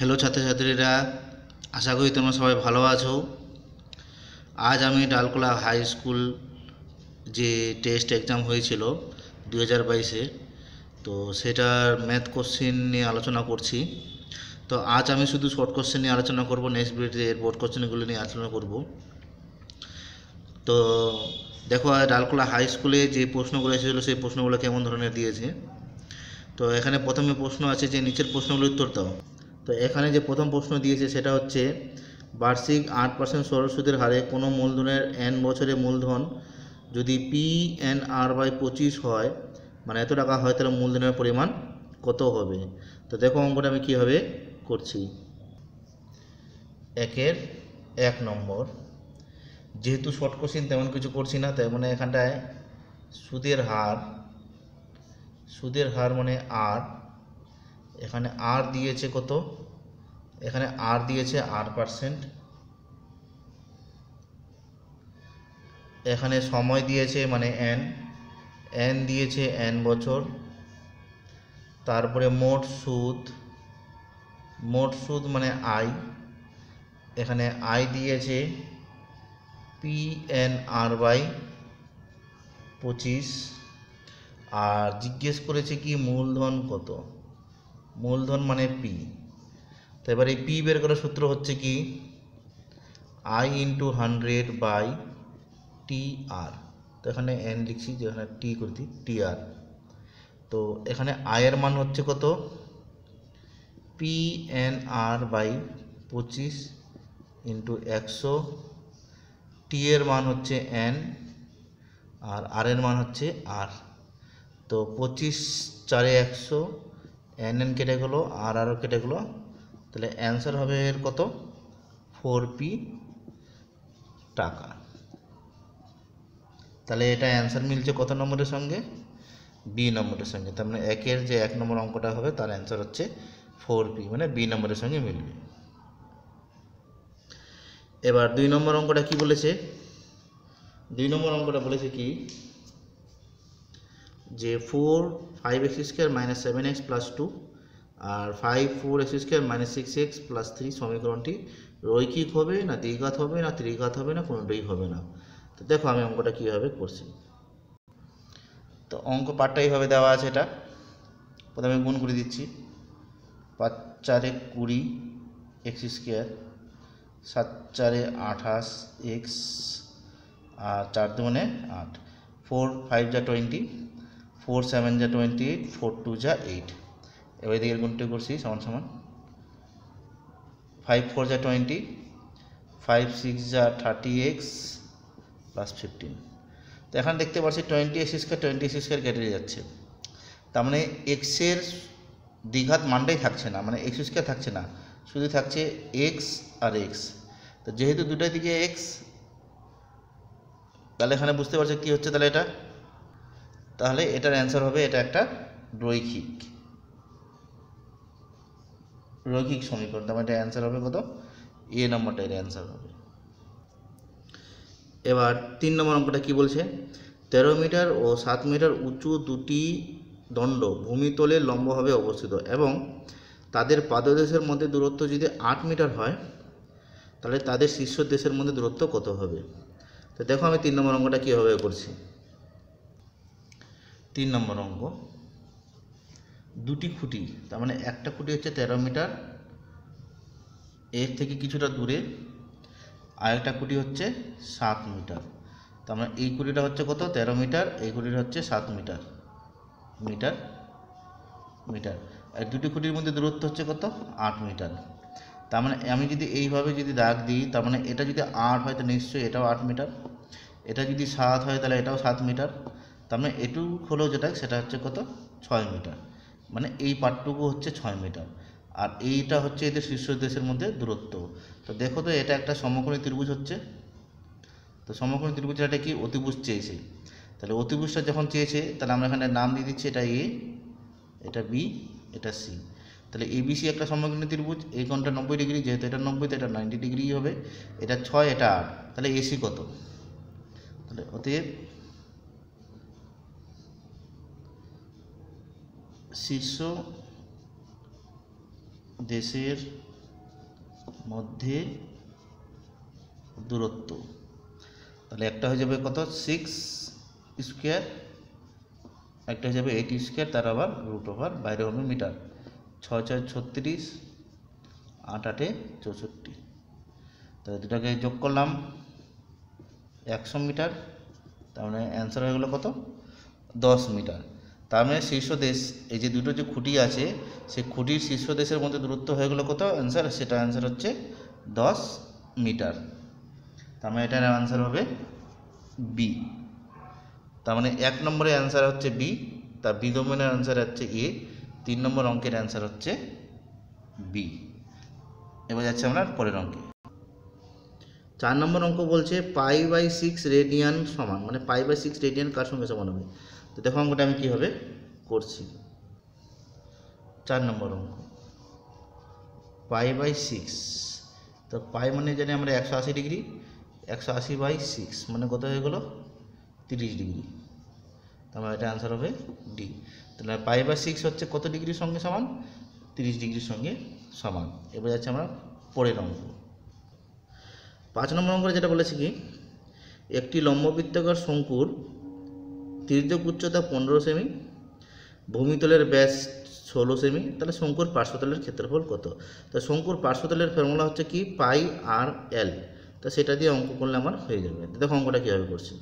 Hello ছাত্রছাত্রীরা, আশা করি তোমরা সবাই ভালো আছো। আজ আমি ডালকোলা হাই স্কুল যে টেস্ট এক্সাম হয়েছিল দু হাজার বাইশে, তো সেটার ম্যাথ কোশ্চেন নিয়ে আলোচনা করছি। তো আজ আমি শুধু শর্ট কোশ্চেন নিয়ে আলোচনা করব নেক্সট ভিডিওতে বোর্ড কোশ্চেনগুলো নিয়ে আলোচনা করব। তো দেখো ডালকোলা হাই স্কুলে যে প্রশ্নগুলো এসেছিল, সেই প্রশ্নগুলো কেমন ধরনের দিয়েছে? তো এখানে প্রথমে প্রশ্ন আছে যে, নিচের প্রশ্নগুলোর উত্তর দাও। তো এখানে যে প্রথম প্রশ্ন দিয়েছে সেটা হচ্ছে, বার্ষিক আট পার্সেন্ট সরল সুদের হারে কোনো মূলধনের এন বছরে মূলধন যদি পি এন আর বাই পঁচিশ হয় মানে এত টাকা হয় তাহলে মূলধনের পরিমাণ কত হবে? তো দেখো অঙ্কটা আমি কীভাবে করছি। একের এক নম্বর, যেহেতু শর্ট কোশ্চিন তেমন কিছু করছি না, তাই মানে এখানটায় সুদের হার সুদের হার মানে আর এখানে আর দিয়েছে কত? এখানে আর দিয়েছে আর পার্সেন্ট এখানে সময় দিয়েছে মানে এন এন দিয়েছে এন বছর। তারপরে মোট সুদ। মোট সুদ মানে আই এখানে আই দিয়েছে পি এন আর বাই পঁচিশ। আর জিজ্ঞেস করেছে কি মূলধন কত? মূলধন মানে পি তো এবার এই পি বের করার সূত্র হচ্ছে কি? I into hundred by T R তো এখানে এন লিখছি যেখানে টি করছি টি আর তো এখানে আয়ের মান হচ্ছে কত? পি এন আর বাই পঁচিশ ইন্টু একশো। টি এর মান হচ্ছে এন আর আর এর মান হচ্ছে আর তো পঁচিশ চারে একশো এন এন কেটে গেলো আর আরও কেটে গেলো। তাহলে অ্যান্সার হবে এর কত? ফোর পি টাকা। তাহলে এটা অ্যান্সার মিলছে কত নম্বরের সঙ্গে? বি নম্বরের সঙ্গে। তার মানে একের যে এক নম্বর অঙ্কটা হবে, তার অ্যান্সার হচ্ছে ফোর পি মানে বি নম্বরের সঙ্গে মিলবে। এবার দুই নম্বর অঙ্কটা কি বলেছে? দুই নম্বর অঙ্কটা বলেছে কি? যে four five X square minus seven X plus two আর five four X square minus six X plus three সমীকরণটি রৈখিক হবে না দ্বিঘাত হবে না ত্রিঘাত হবে না, কোনোটাই হবে না। তো দেখো আমি অঙ্কটা কীভাবে করছি। তো অঙ্ক পাঠটা এইভাবে দেওয়া আছে এটা। প্রথমে গুণ করে দিচ্ছি। পাঁচ চারে কুড়ি এক্স স্কোয়ার সাত চারে আঠাশ এক্স আর চার দুগুণে আট। ফোর ফাইভ যা টোয়েন্টি ফোর সেভেন যা টোয়েন্টি এইট, ফোর টু যা এইট। এবার দিকের গুণটি করছি? সমান সমান। ফাইভ ফোর যা টোয়েন্টি, ফাইভ সিক্স যা থার্টি এক্স প্লাস ফিফটিন। তো এখানে দেখতে পাচ্ছি twenty X square, twenty X square কেটে যাচ্ছে। তার মানে এক্সের দ্বিঘাত মানটাই থাকছে না মানে এক্স স্কোয়ার থাকছে না, শুধু থাকছে এক্স আর এক্স। তো যেহেতু দুটাই দিকে এক্স, তাহলে এখানে বুঝতে পারছ কী হচ্ছে তাহলে এটা? তাহলে এটার অ্যান্সার হবে, এটা একটা রৈখিক। রৈখিক সমীকরণ, তার এটা অ্যান্সার হবে কত? এ নম্বরটা এর অ্যান্সার হবে। এবার তিন নম্বর অঙ্কটা কি বলছে? তেরো মিটার ও সাত মিটার উঁচু দুটি দণ্ড ভূমিতলে লম্বভাবে অবস্থিত এবং তাদের পাদদেশের মধ্যে দূরত্ব যদি আট মিটার হয়, তাহলে তাদের শীর্ষ দেশের মধ্যে দূরত্ব কত হবে? তো দেখো আমি তিন নম্বর অঙ্কটা কীভাবে করছি। তিন নম্বর অঙ্ক। দুটি খুঁটি, তার মানে একটা খুঁটি হচ্ছে তেরো মিটার, এর থেকে কিছুটা দূরে আরেকটা খুঁটি হচ্ছে সাত মিটার। তার মানে এই খুঁটিটা হচ্ছে কত? তেরো মিটার, এই খুঁটিটা হচ্ছে সাত মিটার মিটার মিটার। আর দুটি খুঁটির মধ্যে দূরত্ব হচ্ছে কত? আট মিটার। তার মানে আমি যদি এইভাবে যদি দাগ দিই, তার মানে এটা যদি আট হয়, তো নিশ্চয়ই এটাও আট মিটার। এটা যদি সাত হয়, তাহলে এটাও সাত মিটার। তার মানে এটুকু হলেও যেটা, সেটা হচ্ছে কত? ছয় মিটার। মানে এই পার্টটুকু হচ্ছে ছয় মিটার। আর এইটা হচ্ছে এদের শীর্ষ দেশের মধ্যে দূরত্ব। তো দেখো তো, এটা একটা সমকোণী ত্রিভুজ হচ্ছে। তো সমকোণী ত্রিভুজের এটা কি? অতিভুজ চেয়েছে। তাহলে অতিভুজটা যখন চেয়েছে, তাহলে আমরা এখানে নাম দিয়ে দিচ্ছি, এটা এ এটা বি এটা সি তাহলে এবিসি একটা সমকোণী ত্রিভুজ, এই কোণটা নব্বই ডিগ্রি, যেহেতু এটা নব্বই, তো এটা নাইনটি ডিগ্রি হবে। এটা ছয়, এটা আট। তাহলে এসি কত? তাহলে অতএব শীর্ষ দেশের মধ্যে দূরত্ব। তাহলে একটা হয়ে যাবে কত? সিক্স স্কোয়ার একটা হয়ে যাবে এইট স্কোয়ার তার আবার রুট ওভার বাইরে হবে মিটার ছয় ছয়, ছত্রিশ, আট, আটে চৌষট্টি। তো দুটাকে যোগ করলাম একশো মিটার তার মানে অ্যান্সার হয়ে গেলো কত? দশ মিটার তার মানে শীর্ষ দেশ এই যে দুটো যে খুঁটি আছে, সেই খুঁটির শীর্ষ দেশের মধ্যে দূরত্ব হয়ে গেলো কত অ্যান্সার সেটা অ্যান্সার হচ্ছে দশ মিটার। তার মানে এটার অ্যান্সার হবে বি তার মানে এক নম্বরের অ্যান্সার হচ্ছে বি তার বি ডোমেনের অ্যান্সার হচ্ছে এ তিন নম্বর অঙ্কের অ্যান্সার হচ্ছে বি এবার যাচ্ছে আমরা পরের অঙ্কে। চার নম্বর অঙ্ক বলছে পাই বাই সিক্স রেডিয়ান সমান মানে পাই বাই সিক্স রেডিয়ান কার সঙ্গে সমান হবে? তো দেখো অঙ্কটা আমি কীভাবে করছি। চার নম্বর অঙ্ক। Pi by six. তো পাই মানে জানি আমরা একশো আশি ডিগ্রি, একশো আশি বাই সিক্স মানে কত হয়ে গেলো? তিরিশ ডিগ্রি। তাহলে এটা অ্যান্সার হবে ডি তাহলে পাই বাই সিক্স হচ্ছে কত ডিগ্রির সঙ্গে সমান? তিরিশ ডিগ্রির সঙ্গে সমান। এবার যাচ্ছে আমরা পরের অঙ্ক। পাঁচ নম্বর অঙ্কটা যেটা বলেছি কি? একটি লম্ববৃত্তাকার শঙ্কুর তির্যক উচ্চতা পনেরো সেমি, ভূমিতলের ব্যাস ষোলো সেমি, তাহলে শঙ্কুর পার্শ্বতলের ক্ষেত্রফল কত? তো শঙ্কুর পার্শ্বতলের ফর্মুলা হচ্ছে কি? পাই আর এল। তো সেটা দিয়ে অঙ্ক করলে আমার হয়ে যাবে। দেখো অঙ্কটা কীভাবে করছি।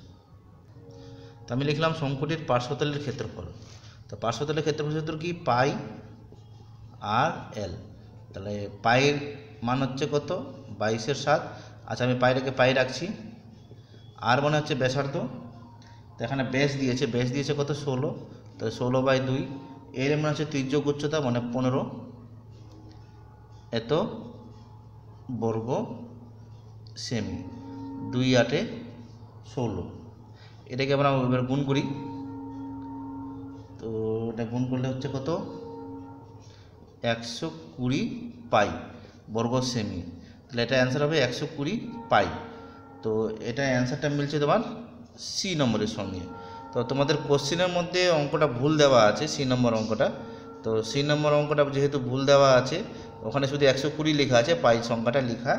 তো আমি লিখলাম শঙ্কুটির পার্শ্বতলের ক্ষেত্রফল। তো পার্শ্বতলের ক্ষেত্রফল সূত্র কি? পাই আর এল। তাহলে পায়ের মান হচ্ছে কত? বাইশের সাত। আচ্ছা আমি পাইটাকে পাই রাখছি। আর মনে হচ্ছে ব্যাসার্ধ। তো এখানে বেস দিয়েছে বেস দিয়েছে কত? ষোলো। তো ষোলো বাই দুই, এর মনে হচ্ছে তির্যক উচ্চতা মানে পনেরো। এত বর্গ সেমি দুই আটে ষোলো। এটাকে আমরা এবার গুণ করি। তো এটা গুণ করলে হচ্ছে কত? একশো কুড়ি পাই বর্গ সেমি তাহলে এটা অ্যান্সার হবে একশো কুড়ি পাই। তো এটা অ্যান্সারটা মিলছে তোমার সি নম্বরের সঙ্গে। তো তোমাদের কোশ্চেনের মধ্যে অঙ্কটা ভুল দেওয়া আছে সি নম্বর অঙ্কটা। তো সি নম্বর অঙ্কটা যেহেতু ভুল দেওয়া আছে, ওখানে শুধু একশো কুড়ি লেখা আছে, পাই সংখ্যাটা লেখা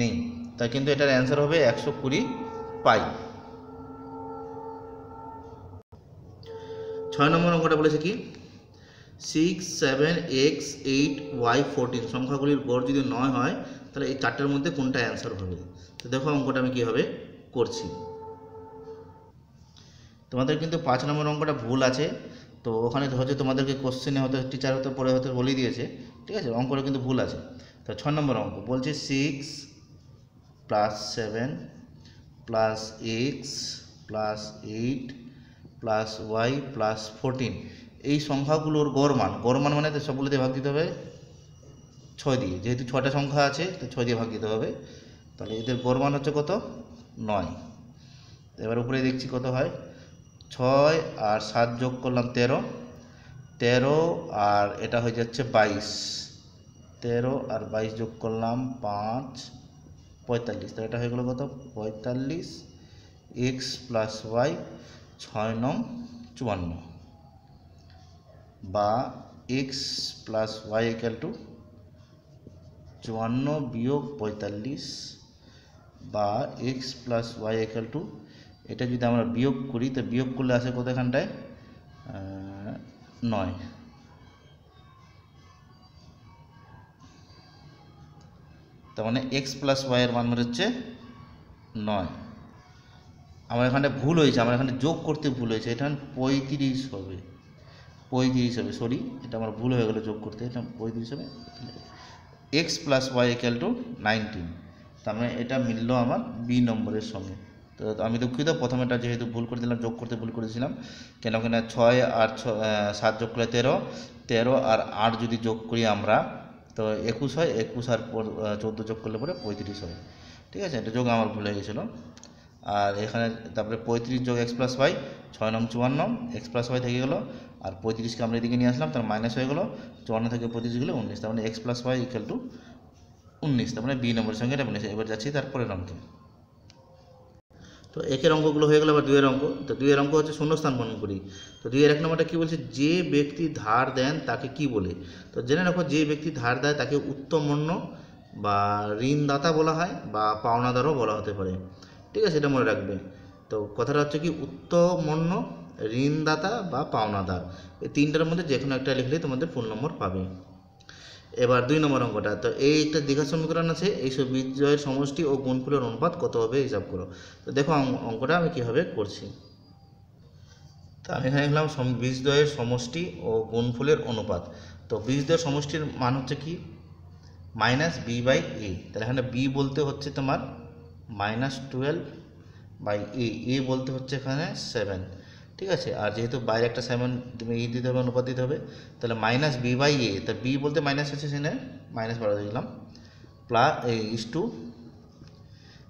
নেই। তাই কিন্তু এটার অ্যান্সার হবে একশো কুড়ি পাই। ছয় নম্বর অঙ্কটা বলেছে কি? Six seven X eight Y fourteen সংখ্যাগুলির গড় যদি নয় হয়, তাহলে এই চারটার মধ্যে কোনটা অ্যান্সার হবে? তো দেখো অঙ্কটা আমি কীভাবে করছি। তোমাদের কিন্তু পাঁচ নম্বর অঙ্কটা ভুল আছে। তো ওখানে হয়তো তোমাদেরকে কোশ্চেনে হয়তো টিচার হয়তো পরে হয়তো বলে দিয়েছে। ঠিক আছে? অঙ্কটা কিন্তু ভুল আছে। তো ছ নম্বর অঙ্ক, বলছে six plus seven plus X plus eight plus Y plus fourteen এই সংখ্যাগুলোর গড় মান গড় মান মানে সবগুলো দিয়ে ভাগ দিতে হবে ছয় দিয়ে। যেহেতু ছটা সংখ্যা আছে, তো ছয় দিয়ে ভাগ দিতে হবে। তাহলে এদের গড় মান হচ্ছে কত? নয়। এবার উপরে দেখছি কত হয়। ছয় আর সাত যোগ করলাম তেরো। তেরো আর এটা হয়ে যাচ্ছে বাইশ। তেরো আর বাইশ যোগ করলাম পাঁচ, পঁয়তাল্লিশ। তো এটা হয়ে গেলো কত? পঁয়তাল্লিশ। এক্স প্লাস ওয়াই ছয় নং চুয়ান্ন। বা X plus Y equal to চুয়ান্ন বিয়োগ পঁয়তাল্লিশ। বা X plus Y equal to এটা যদি আমরা বিয়োগ করি, তো বিয়োগ করলে আসে কত এখানটায়? নয়। তার মানে এক্স প্লাস ওয়াইয়ের মান মানে হচ্ছে নয়। আমার এখানে ভুল হয়েছে, আমার এখানে যোগ করতে ভুল হয়েছে, এটা পঁয়ত্রিশ হবে। পঁয়ত্রিশ হবে সরি এটা আমার ভুল হয়ে গেলো যোগ করতে, এটা পঁয়ত্রিশ হবে। X plus Y equal to nineteen তার মানে এটা মিললো আমার বি নম্বরের সঙ্গে। তো আমি দুঃখিত প্রথমে এটা যেহেতু ভুল করে দিলাম, যোগ করতে ভুল করেছিলাম। কেন কেন ছয় আর ছ সাত যোগ করলে তেরো তেরো আর আট যদি যোগ করি আমরা, তো একুশ হয়, একুশ আর পর চোদ্দ যোগ করলে পরে পঁয়ত্রিশ হয়। ঠিক আছে, এটা যোগ আমার ভুল হয়ে গেছিল। আর এখানে তারপরে পঁয়ত্রিশ যোগ এক্স প্লাস ওয়াই, ছয় নং চুয়ান্ন, এক্স প্লাস ওয়াই থেকে গেলো, আর পঁয়ত্রিশকে আমরা এদিকে নিয়ে আসলাম, তার মাইনাস হয়ে গেলো, চুয়ান্ন থেকে পঁয়ত্রিশ গেলে উনিশ, তার মানে X plus Y equal to উনিশ, তার মানে বি নম্বরের সঙ্গে এটা মিলেছে। এবার যাচ্ছি তারপরের অঙ্কে। তো একের অঙ্কগুলো হয়ে গেলো, আবার দুইয়ের অঙ্ক। তো দুইয়ের অঙ্ক হচ্ছে শূন্যস্থান বর্ণন করি। তো দুইয়ের এক নম্বরটা কী বলছে? যে ব্যক্তি ধার দেন তাকে কি বলে? তো জেনে রাখো, যে ব্যক্তি ধার দেয় তাকে উত্তমন্য বা ঋণদাতা বলা হয় বা পাওনাদারও বলা হতে পারে। ঠিক আছে, এটা মনে রাখবে। তো কথাটা হচ্ছে কি উত্তমন্য ঋণদাতা বা পাওনাদার। এই তিনটার মধ্যে যে কোনো একটা লিখলে তোমাদের ফুল নম্বর পাবে। এবার দুই নম্বর অঙ্কটা। তো এইটা দীঘা সমীকরণ আছে এইসব বিজয়ের সমষ্টি ও গুণফলের অনুপাত কত হবে হিসাব করো। তো দেখো অঙ্ক- অঙ্কটা আমি কীভাবে করছি। তো আমি এখানে লিখলাম বীজদ্বয়ের সমষ্টি ও গুণফলের অনুপাত। তো বীজদ্বয়ের সমষ্টির মান হচ্ছে কি? Minus B by A. তাহলে এখানে বি বলতে হচ্ছে তোমার minus twelve by A. A বলতে হচ্ছে এখানে সেভেন। ঠিক আছে? আর যেহেতু বাইরে একটা সেভেন তুমি ই দিতে হবে, অনুপাত দিতে হবে, তাহলে মাইনাস বি বাই এ তা বি বলতে মাইনাস আছে সেখানে মাইনাস বাড়া দিলাম plus is two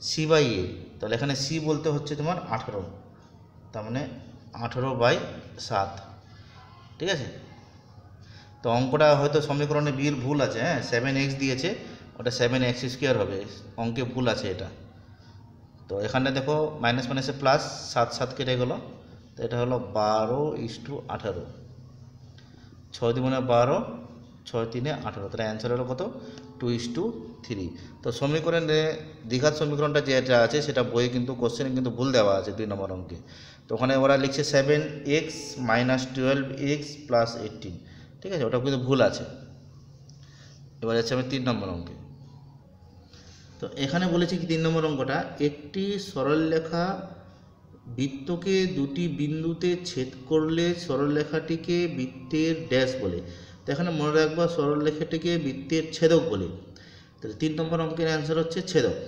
C by A তাহলে এখানে সি বলতে হচ্ছে তোমার আঠেরো, তার মানে আঠেরো বাই সাত, ঠিক আছে? তো অঙ্কটা হয়তো সমীকরণে বির ভুল আছে হ্যাঁ? সেভেন এক্স দিয়েছে, ওটা সেভেন এক্স স্কোয়ার হবে, অঙ্কে ভুল আছে এটা। তো এখানে দেখো মাইনাস মাইনাসে প্লাস সাত সাত কেটে গেলো তো এটা হলো বারো ইস টু আঠারো। ছয় দুগুণে বারো, ছয় তিনে আঠারো। তাহলে অ্যান্সার হলো কত? টু ইস টু থ্রি তো সমীকরণে দীঘার সমীকরণটা যেটা আছে, সেটা বইয়ে কিন্তু কোশ্চেনে কিন্তু ভুল দেওয়া আছে দুই নম্বর অঙ্কে। তো ওখানে ওরা লিখছে seven X minus twelve X plus eighteen ঠিক আছে? ওটা কিন্তু ভুল আছে। এবার যাচ্ছে আমি তিন নম্বর অঙ্কে। তো এখানে বলেছি কি তিন নম্বর অঙ্কটা? একটি সরলরেখা বৃত্তকে দুটি বিন্দুতে ছেদ করলে সরলরেখাটিকে বৃত্তের ড্যাশ বলে। তো এখানে মনে রাখবা সরলরেখাটিকে বৃত্তের ছেদক বলে। তাহলে তিন নম্বর অঙ্কের অ্যান্সার হচ্ছে ছেদক।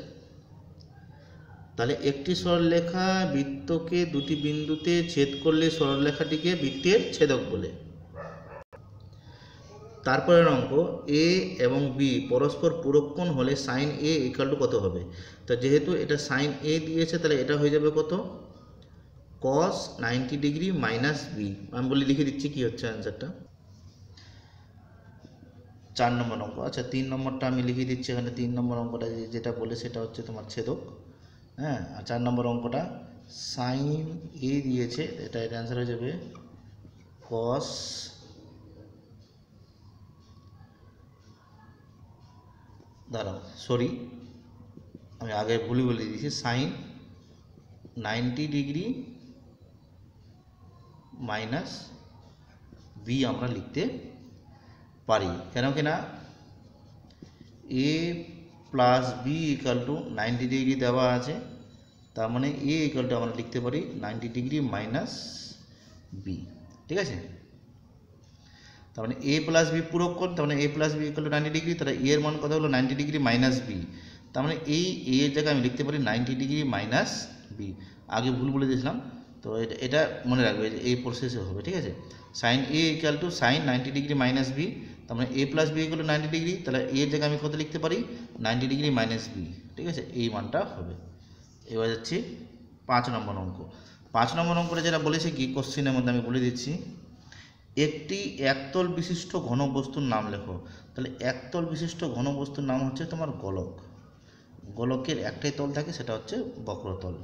তাহলে একটি সরলরেখা বৃত্তকে দুটি বিন্দুতে ছেদ করলে সরলরেখাটিকে বৃত্তের ছেদক বলে। তারপরের অঙ্ক এ এবং বি পরস্পর পূরককোণ হলে সাইন এ ইকাল টু কত হবে? তো যেহেতু এটা সাইন এ দিয়েছে, তাহলে এটা হয়ে যাবে কত? Cos ninety degree minus B আমি বলে, লিখে দিচ্ছি কি হচ্ছে অ্যান্সারটা চার নম্বর অঙ্ক। আচ্ছা তিন নম্বরটা আমি লিখে দিচ্ছি এখানে। তিন নম্বর অঙ্কটা যেটা বলে সেটা হচ্ছে তোমার ছেদক। হ্যাঁ আর চার নম্বর অঙ্কটা সাইন এ দিয়েছে, এটা এর অ্যান্সার হয়ে যাবে কস দাঁড়াও সরি আমি আগে ভুলি বলে দিয়েছি sine ninety degree minus B আমরা লিখতে পারি। কেন কিনা? A plus B equal to ninety degree দেওয়া আছে। তার মানে এ ইকাল টু আমরা লিখতে পারি নাইনটি ডিগ্রি মাইনাস বি ঠিক আছে? তার মানে এ প্লাস বি পূরক কোণ তার মানে A plus B equal to ninety degree তাহলে এ এর মান কত হলো? নাইনটি ডিগ্রি মাইনাস বি তার মানে এই এ এর জায়গায় আমি লিখতে পারি নাইনটি ডিগ্রি মাইনাস বি আগে ভুল বলে দিয়েছিলাম। তো এটা এটা মনে রাখবে যে এই প্রসেসে হবে, ঠিক আছে? Sine A equal to sine ninety degree minus B তার মানে A plus B equal to ninety degree তাহলে এর জায়গায় আমি কত লিখতে পারি? নাইনটি ডিগ্রি মাইনাস বি ঠিক আছে? এই মানটা হবে। এবার যাচ্ছি পাঁচ নম্বর অঙ্ক। পাঁচ নম্বর অঙ্কটা যেটা বলেছে কি? কোশ্চিনের মধ্যে আমি বলে দিচ্ছি। একটি একতল বিশিষ্ট ঘনবস্তুর নাম লেখো। তাহলে একতল বিশিষ্ট ঘনবস্তুর নাম হচ্ছে তোমার গোলক। গোলকের একটাই তল থাকে, সেটা হচ্ছে বক্রতল।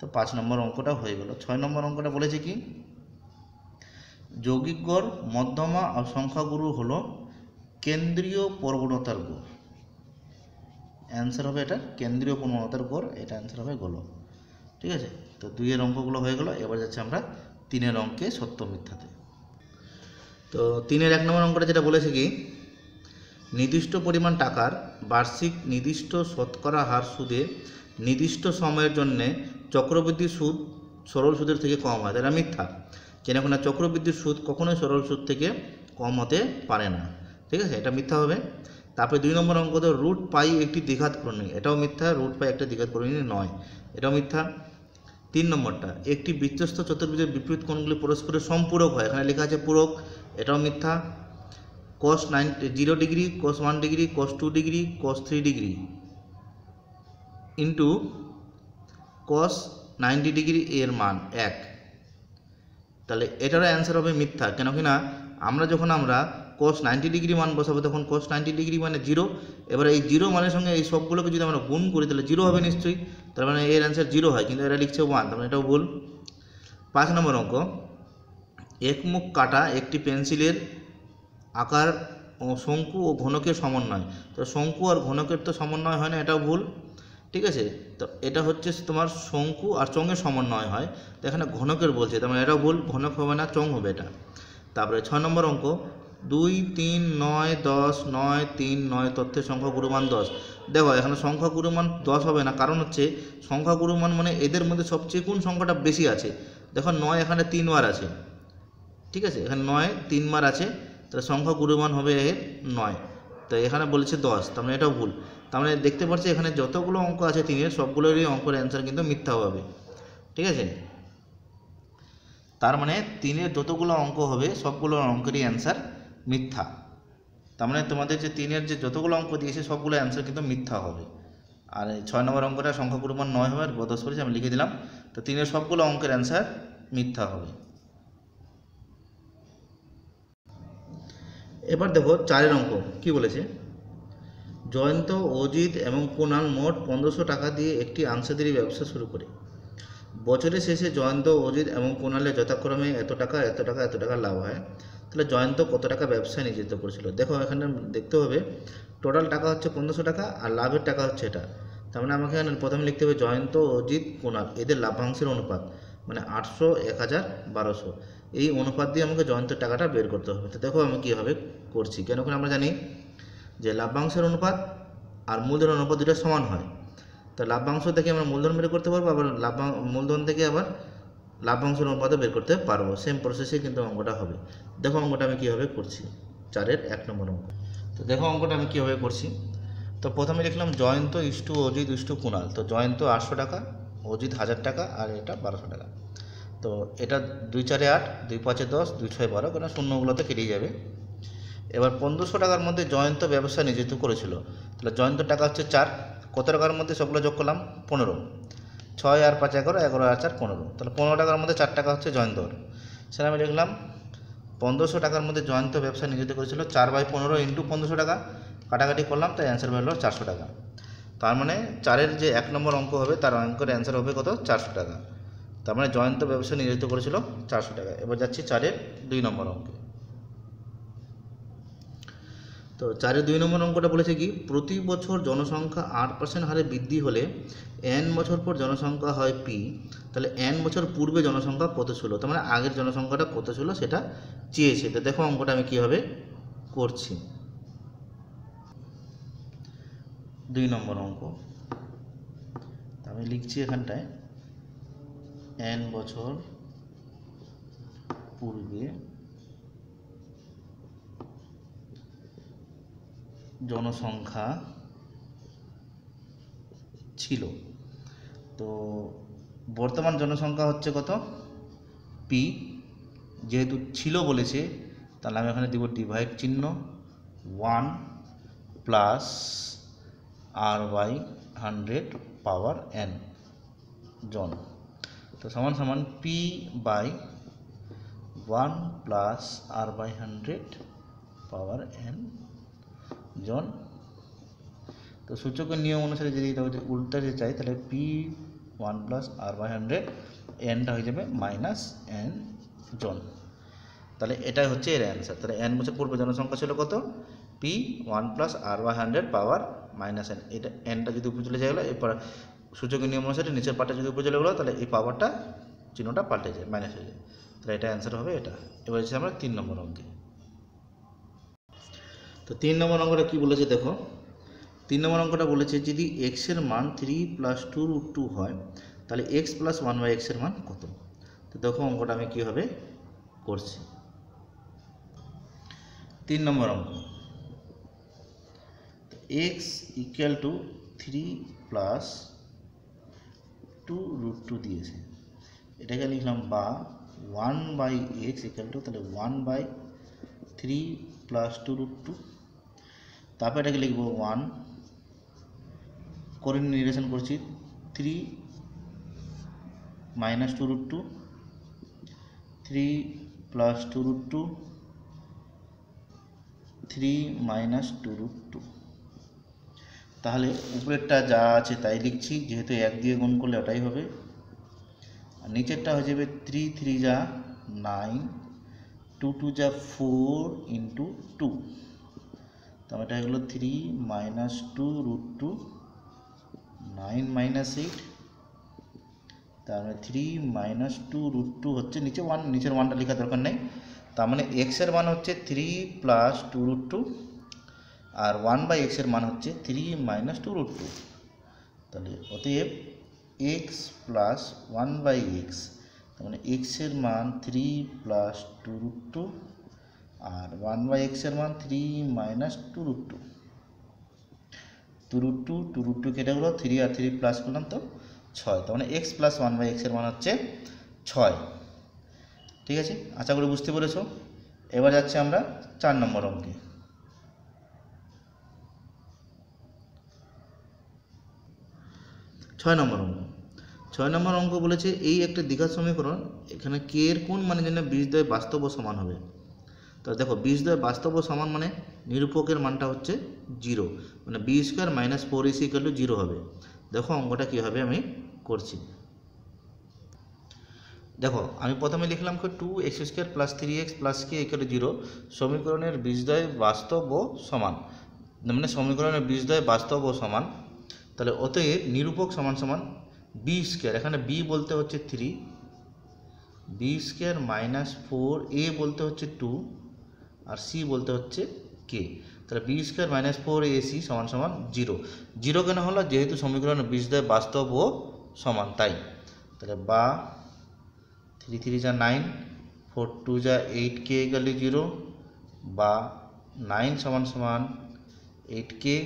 তো পাঁচ নম্বর অঙ্কটা হয়ে গেল। ছয় নম্বর অঙ্কটা বলেছে কি? যৌগিক গড় মধ্যমা আর সংখ্যাগুরু হলো কেন্দ্রীয় প্রবণতার গড় অ্যান্সার হবে এটা, কেন্দ্রীয় প্রবণতার গড় এটা অ্যান্সার হবে গোলক ঠিক আছে? তো দুইয়ের অঙ্কগুলো হয়ে গেল, এবার যাচ্ছে আমরা তিনের অঙ্কে সত্য মিথ্যাতে। তো তিনের এক নম্বর অঙ্কটা যেটা বলেছে কি? নির্দিষ্ট পরিমাণ টাকার বার্ষিক নির্দিষ্ট শতকরা হার সুদে নির্দিষ্ট সময়ের জন্যে চক্রবৃদ্ধি সুদ সরল সুদের থেকে কম হয়, তাহলে মিথ্যা। কেন না চক্রবৃদ্ধির সুদ কখনোই সরল সুদ থেকে কম হতে পারে না। ঠিক আছে? এটা মিথ্যা হবে। তারপরে দুই নম্বর অঙ্ক তো রুট পাই একটি দ্বিঘাত করণী এটাও মিথ্যা রুট পাই একটা দ্বিঘাত করণী নয়। এটাও মিথ্যা। তিন নম্বরটা, একটি বৃত্তস্থ চতুর্ভুজের বিপরীত কোণগুলি পরস্পরের সম্পূরক হয়। এখানে লেখা আছে পূরক, এটাও মিথ্যা। Cos nine zero degree cos one degree cos two degree cos three degree into cos ninety degree এর মান এক। তাহলে এটারও অ্যান্সার হবে মিথ্যা কেন কি না আমরা যখন আমরা কস নাইনটি ডিগ্রি মান বসাবো, তখন কস নাইনটি ডিগ্রি মানে জিরো এবার এই জিরো মানের সঙ্গে এই সবগুলোকে যদি আমরা গুণ করি, তাহলে জিরো হবে নিশ্চয়ই। তার মানে এর অ্যান্সার জিরো হয়, কিন্তু এরা লিখছে ওয়ান তার মানে এটাও ভুল। পাঁচ নম্বর অঙ্ক। একমুখ কাটা একটি পেন্সিলের আকার ও শঙ্কু ও ঘনকের সমন্বয়। তো শঙ্কু আর ঘনকের তো সমন্বয় হয় না, এটাও ভুল। ঠিক আছে? তো এটা হচ্ছে তোমার শঙ্কু আর চঙের সমন্বয় হয়। তো এখানে ঘনকের বলছে, তার মানে এটাও ভুল, ঘনক হবে না চং হবে এটা। তারপরে ছয় নম্বর অঙ্ক, দুই, তিন, নয়, দশ, নয়, তিন, নয়, তথ্যের সংখ্যা গুরুমান দশ। দেখো, এখানে সংখ্যা গুরুমান দশ হবে না, কারণ হচ্ছে সংখ্যা গুরুমান মানে এদের মধ্যে সবচেয়ে কোন সংখ্যাটা বেশি আছে? দেখো, নয় এখানে তিনবার আছে। ঠিক আছে? এখানে নয়, তিনবার আছে, তাহলে সংখ্যা গুরুমান হবে এর নয়। তো এখানে বলেছে দশ, তার মানে এটাও ভুল। তার মানে দেখতে পাচ্ছি এখানে যতগুলো অঙ্ক আছে তিনের, সবগুলোরই অঙ্কের অ্যান্সার কিন্তু মিথ্যা হবে। ঠিক আছে? তার মানে তিনের যতগুলো অঙ্ক হবে সবগুলো অঙ্কেরই অ্যান্সার মিথ্যা। তার মানে তোমাদের যে তিনের যে যতগুলো অঙ্ক দিয়েছে, সবগুলো অ্যান্সার কিন্তু মিথ্যা হবে। আর এই ছয় নম্বর অঙ্কটা সংখ্যা পরিমাণ নয় হবে, আর দশ করেছি, আমি লিখে দিলাম। তো তিনের সবগুলো অঙ্কের অ্যান্সার মিথ্যা হবে। এবার দেখো চারের অঙ্ক, কি বলেছে? জয়ন্ত, অজিত এবং কুণাল মোট পনেরোশো টাকা দিয়ে একটি আংশাদারি ব্যবসা শুরু করে। বছরের শেষে জয়ন্ত, অজিত এবং কুণালের যথাক্রমে এত টাকা এত টাকা এত টাকা লাভ হয়। তাহলে জয়ন্ত কত টাকা ব্যবসায় নিয়োজিত করেছিল? দেখো, এখানে দেখতে হবে টোটাল টাকা হচ্ছে পনেরোশো টাকা আর লাভের টাকা হচ্ছে এটা। তার মানে আমাকে এখানে প্রথমে লিখতে হবে জয়ন্ত, অজিত কুণাল এদের লাভাংশের অনুপাত মানে আটশো, এক হাজার, বারোশো। এই অনুপাত দিয়ে আমাকে জয়ন্তের টাকাটা বের করতে হবে। তো দেখো আমি কীভাবে করছি। কেন আমরা জানি যে লাভ্যাংশের অনুপাত আর মূলধন অনুপাত দুটো সমান হয়। তো লাভ্যাংশ থেকে আমরা মূলধন বের করতে পারব, আবার লাভ্যাং, মূলধন থেকে আবার লাভ্যাংশের অনুপাতও বের করতে পারব। সেম প্রসেসে কিন্তু অঙ্কটা হবে। দেখো অঙ্কটা আমি কীভাবে করছি। চারের এক নম্বর অঙ্ক। তো দেখো অঙ্কটা আমি কীভাবে করছি। তো প্রথমে লিখলাম Jayanta is to Ajit is to Kunal. তো জয়ন্ত আটশো টাকা, অজিত হাজার টাকা, আর এটা বারোশো টাকা। তো এটা দুই চারে আট, দুই পাঁচে দশ, দুই ছয় বারো কেন শূন্যগুলোতে কেটে যাবে। এবার পনেরোশো টাকার মধ্যে জয়ন্ত ব্যবসা নিয়োজিত করেছিল। তাহলে জয়ন্ত টাকা হচ্ছে চার, কত টাকার মধ্যে সবগুলো যোগ করলাম? পনেরো। ছয় আর পাঁচ এগারো এগারো আর চার পনেরো। তাহলে পনেরো টাকার মধ্যে চার টাকা হচ্ছে জয়ন্তর। সেটা আমি লিখলাম, পনেরোশো টাকার মধ্যে জয়ন্ত ব্যবসা নিয়োজিত করেছিল, চার বাই পনেরো ইন্টু পনেরোশো টাকা। কাটাকাটি করলাম, তাই অ্যান্সার হলো চারশো টাকা। তার মানে চারের যে এক নম্বর অঙ্ক হবে, তার অঙ্কের অ্যান্সার হবে কত? চারশো টাকা। তার মানে জয়ন্ত ব্যবসা নিয়োজিত করেছিল চারশো টাকা। এবার যাচ্ছি চারের দুই নম্বর অঙ্কে। তো চারের দুই নম্বর অঙ্কটা বলেছে কি, প্রতি বছর জনসংখ্যা আট পার্সেন্ট হারে বৃদ্ধি হলে এন বছর পর জনসংখ্যা হয় পি তাহলে এন বছর পূর্বে জনসংখ্যা কত ছিল? তার মানে আগের জনসংখ্যাটা কত ছিল সেটা চেয়েছে। তো দেখো অঙ্কটা আমি কীভাবে করছি। দুই নম্বর অঙ্ক। আমি লিখছি এখানটায় এন বছর পূর্বে জনসংখ্যা ছিল। তো বর্তমান জনসংখ্যা হচ্ছে কত? পি যেহেতু ছিল বলেছে, তাহলে আমি এখানে দিব ডিভাইড চিহ্ন one plus R by hundred power N জন। তো সমান সমান P by one plus R by hundred power N জন। তো সূচকের নিয়ম অনুসারে যদি উল্টাতে চাই, তাহলে P one plus R by hundred এনটা হয়ে যাবে মাইনাস এন জন। তাহলে এটাই হচ্ছে এর অ্যান্সার তাহলে এন বছর পূর্বে জনসংখ্যা ছিল কত? P one plus R by hundred power minus N এটা এনটা যদি উপরে চলে যায় গেলো এরপর সূচকের নিয়ম অনুসারে নিচের পার্টটা যদি উপরে চলে গেলো, তাহলে এই পাওয়ারটা চিহ্নটা পাল্টে যায় মাইনাস হয়ে যায়। তাহলে এটা অ্যান্সার হবে এটা। এবার হচ্ছে আমরা তিন নম্বর অঙ্কে। তো তিন নম্বর অঙ্কটা কী বলেছে দেখো? তিন নম্বর অঙ্কটা বলেছে যদি এক্সের মান three plus two root two হয়, তাহলে এক্স প্লাস ওয়ান বাই এক্সের মান কত? তো দেখো অঙ্কটা আমি কীভাবে করছি। তিন নম্বর অঙ্ক। X equal to three plus two root two দিয়েছে। এটাকে লিখলাম বা one by X equal to তাহলে one by three plus two root two তারপর এটাকে লিখব ওয়ান করে নির্দেশন করছি three minus two root two three plus two root two three minus two root two তাহলে উপরেরটা যা আছে তাই লিখছি, যেহেতু এক দিয়ে গুণ করলে ওটাই হবে। আর নিচেরটা হয়ে যাবে থ্রি থ্রি যা নাইন টু টু যা ফোর ইন্টু টু তাহলে এটা হলো three minus two root two nine minus eight তারপরে three minus two root two হচ্ছে নিচে ওয়ান নিচের ওয়ানটা লেখার দরকার নেই। তার মানে এক্সের মান হচ্ছে three plus two root two R one by এক্সের মান হচ্ছে three minus two root two তাহলে অতএব X plus one by X তার মানে এক্সের মান three plus two root two R one by এক্সের মান three minus two root two two root two two root two কেটে গেলো থ্রি আর থ্রি প্লাস করলাম তো ছয়। তার মানে এক্স প্লাস ওয়ান বাই এক্সের মান হচ্ছে ছয়। ঠিক আছে? আশা করি বুঝতে পেরেছ? এবার যাচ্ছে আমরা চার নম্বর অঙ্কে। ছয় নম্বর অঙ্ক। ছয় নম্বর অঙ্ক বলেছে এই একটা দীঘার সমীকরণ, এখানে কে এর কোন মানের জন্য বীজদ্বয় বাস্তব ও সমান হবে? তো দেখো বীজদ্বয় বাস্তব ও সমান মানে নিরূপকের মানটা হচ্ছে জিরো মানে B square minus four A C equal to zero হবে। দেখো অঙ্কটা কীভাবে আমি করছি। দেখো, আমি প্রথমে লিখলাম কি two x square plus three x plus k equal zero সমীকরণের বীজদ্বয় বাস্তব ও সমান। মানে সমীকরণের বীজদ্বয় বাস্তব ও সমান। তাহলে অতএব নিরূপক সমান সমান বি স্কোয়ার এখানে বি বলতে হচ্ছে three b square minus four a বলতে হচ্ছে টু আর সি বলতে হচ্ছে কে তাহলে b square minus four a c সমান সমান জিরো জিরো কেন হলো? যেহেতু সমীকরণের বীজদ্বয় বাস্তব ও সমান, তাই। তাহলে বা থ্রি থ্রি যা নাইন ফোর টু যা এইট কে গেলে জিরো বা নাইন সমান সমান এইট কে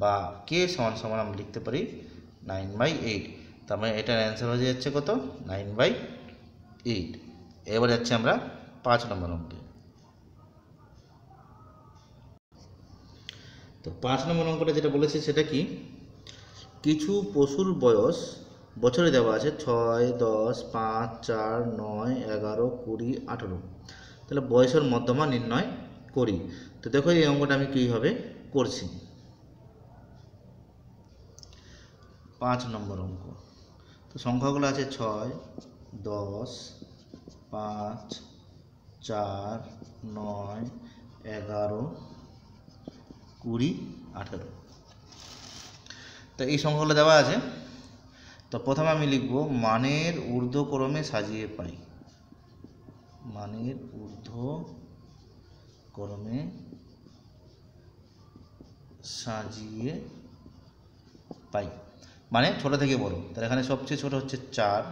বা কে সমান সমান আমরা লিখতে পারি নাইন বাই এইট তার মানে এটার অ্যান্সার হয়ে যাচ্ছে কত? নাইন বাই এইট এবার যাচ্ছে আমরা পাঁচ নম্বর অঙ্কে। তো পাঁচ নম্বর অঙ্কটা যেটা বলেছে সেটা কি? কিছু পশুর বয়স বছরে দেওয়া আছে ছয়, দশ, পাঁচ, চার, নয়, এগারো, কুড়ি, আঠেরো। তাহলে বয়সের মধ্যমা নির্ণয় করি। তো দেখো এই অঙ্কটা আমি কীভাবে করছি। পাঁচ নম্বর অঙ্ক। তো সংখ্যাগুলো আছে ছয়, দশ, পাঁচ, চার, নয়, এগারো কুড়ি, আঠেরো। তো এই সংখ্যাগুলো দেওয়া আছে। তো প্রথমে আমি লিখব, মানের ঊর্ধ্বক্রমে সাজিয়ে পাই। মানের ঊর্ধ্ব ক্রমে সাজিয়ে পাই। মানে ছোট থেকে বড়। তাহলে এখানে সবচেয়ে ছোট হচ্ছে চার,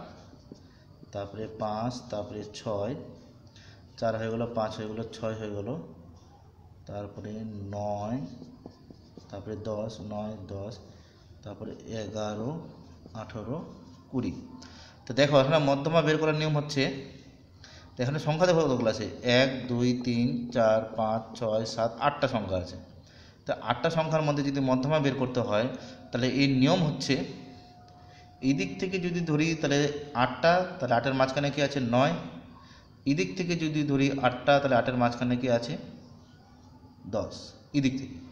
তারপরে পাঁচ, তারপরে ছয়। চার হয়ে গেলো, পাঁচ হয়ে গেলো, ছয় হয়ে গেলো। তারপরে নয়, তারপরে দশ, নয়, দশ, তারপরে এগারো, আঠেরো, কুড়ি। তো দেখো, এখানে মধ্যমা বের করার নিয়ম হচ্ছে এখানে সংখ্যা দেখো কতগুলো আছে? এক, দুই, তিন, চার, পাঁচ, ছয়, সাত, আটটা সংখ্যা আছে। তো আটটা সংখ্যার মধ্যে যদি মধ্যমা বের করতে হয়, তাহলে এই নিয়ম হচ্ছে এই দিক থেকে যদি ধরি তাহলে আটটা, তাহলে আটের মাঝখানে কি আছে? নয়। এদিক থেকে যদি ধরি আটটা, তাহলে আটের মাঝখানে কি আছে? দশ এদিক থেকে।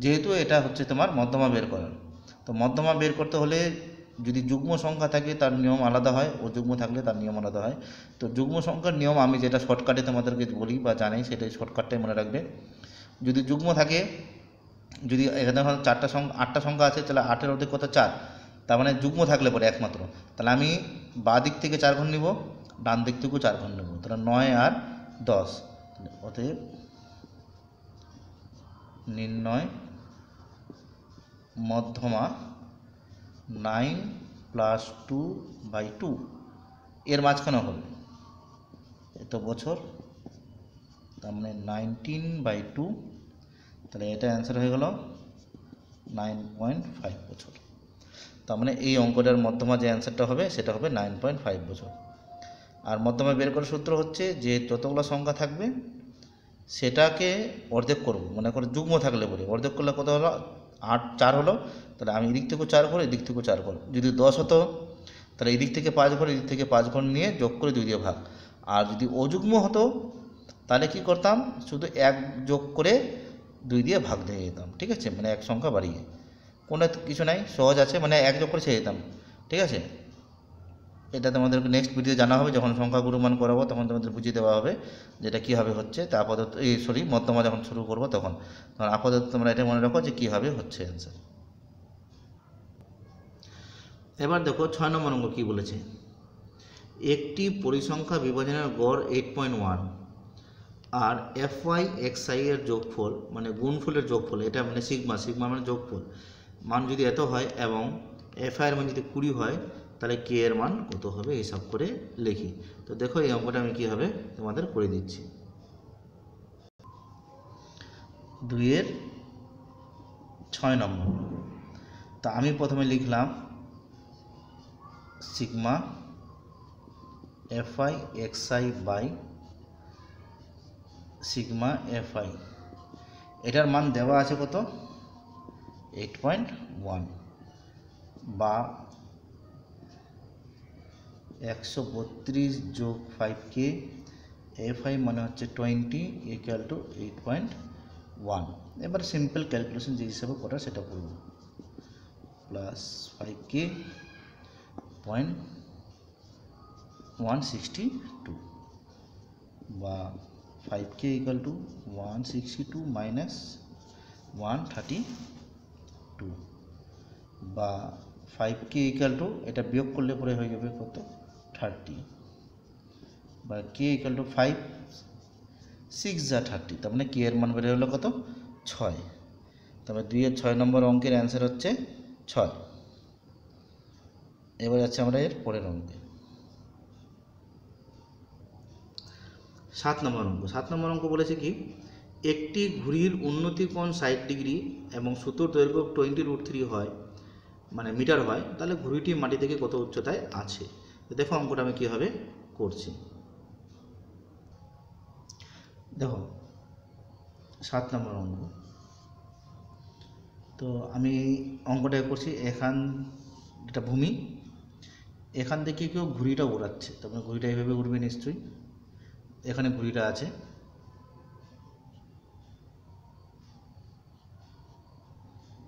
যেহেতু এটা হচ্ছে তোমার মধ্যমা বের করার তো মধ্যমা বের করতে হলে যদি যুগ্ম সংখ্যা থাকে, তার নিয়ম আলাদা হয়। ও যুগ্ম থাকলে তার নিয়ম আলাদা হয়। তো যুগ্ম সংখ্যার নিয়ম আমি যেটা শর্টকাটে তোমাদেরকে বলি বা জানাই সেটাই শর্টকাটটাই মনে রাখবে। যদি যুগ্ম থাকে, যদি এখানে চারটা সংখ্যা, আটটা সংখ্যা আছে, তাহলে আটের অর্ধেক কত? চার। তার মানে যুগ্ম থাকলে পরে একমাত্র। তাহলে আমি বাঁ দিক থেকে চার ঘর নিব ডান দিক থেকেও চার ঘর নেব। তাহলে নয় আর দশ। অতএব নির্ণয়, মধ্যমা nine plus two by two এর মাঝখানে হবে এত বছর, তার মানে নাইনটিন বাই টু তাহলে এটা অ্যান্সার হয়ে গেল নাইন পয়েন্ট ফাইভ বছর। তার মানে এই অঙ্কটার মধ্যমা যে অ্যান্সারটা হবে, সেটা হবে নাইন পয়েন্ট ফাইভ বছর। আর মধ্যমা বের করার সূত্র হচ্ছে যে যতগুলো সংখ্যা থাকবে সেটাকে অর্ধেক করব। মনে করো যুগ্ম থাকলে পরে। অর্ধেক করলে কত হলো? আট, চার হলো। তাহলে আমি এদিক থেকেও চার করে এদিক থেকেও চার ঘর যদি দশ হতো, তাহলে এদিক থেকে পাঁচ ঘর এদিক থেকে পাঁচ ঘর নিয়ে যোগ করে দুই দিয়ে ভাগ। আর যদি অযুগ্ম হতো, তাহলে কি করতাম? শুধু এক যোগ করে দুই দিয়ে ভাগ দিয়ে যেতাম ঠিক আছে? মানে এক সংখ্যা বাড়িয়ে। কোনো কিছু নাই। সহজ আছে। মানে এক যোগ করে ছেড়ে যেতাম ঠিক আছে? এটা তোমাদেরকে নেক্সট ভিডিও জানা হবে, যখন সংখ্যা গুরুমান করাবো তখন তোমাদের বুঝিয়ে দেওয়া হবে যেটা কীভাবে হচ্ছে। তা আপাতত, এই সরি মধ্যমা যখন শুরু করব তখন। তখন আপাতত তোমরা এটা মনে রাখো যে কীভাবে হচ্ছে অ্যান্সার এবার দেখো ছয় নম্বর অঙ্ক কী বলেছে? একটি পরিসংখ্যা বিভাজনের গড় এইট পয়েন্ট ওয়ান আর এফ ওয়াই এক্স আই এর যোগফল মানে গুণফলের যোগফল, এটা মানে সিগমা সিগমা মানে যোগফল। মান যদি এত হয় এবং এফ আই এর মান যদি কুড়ি হয় তাহলে কে এর মান কত হবে? হিসাব করে লিখি। তো দেখো এই অঙ্কটা আমি কীভাবে তোমাদের করে দিচ্ছি। দুইয়ের ছয় নম্বর। তা আমি প্রথমে লিখলাম sigma f i x i by sigma f i এটার মান দেওয়া আছে কত? এইট পয়েন্ট ওয়ান বা একশো বত্রিশ যোগ ফাইভ কে এফ আই মানে হচ্ছে twenty equal to eight point one এবার সিম্পল ক্যালকুলেশন যে হিসাবে করা সেটা করব plus five k point one sixty two বা five k equal to one sixty two minus one thirty two বা ফাইভ কে ইকাল টু এটা বিয়োগ করলে পরে হয়ে যাবে কত? থার্টি বা k equal to five six যা থার্টি তার মানে কে এর মান বেড়ে হলো কত? ছয়। তবে দুইয়ের ছয় নম্বর অঙ্কের অ্যান্সার হচ্ছে ছয়। এবার যাচ্ছে আমরা এর পরের অঙ্কে। সাত নম্বর অঙ্ক। সাত নম্বর অঙ্ক বলেছে কি? একটি ঘুড়ির উন্নতি কোণ ষাট ডিগ্রি এবং সুতোর দৈর্ঘ্য টোয়েন্টি রুট থ্রি হয় মানে মিটার হয়, তাহলে ঘুড়িটি মাটি থেকে কত উচ্চতায় আছে? দেখো অঙ্কটা আমি কীভাবে করছি। দেখো, সাত নম্বর অঙ্ক। তো আমি অঙ্কটা করছি এখান, এটা ভূমি। এখান থেকে কেউ ঘুড়িটা উড়াচ্ছে তারপরে ঘুড়িটা এইভাবে উড়বে নিশ্চয়ই। এখানে ঘুড়িটা আছে।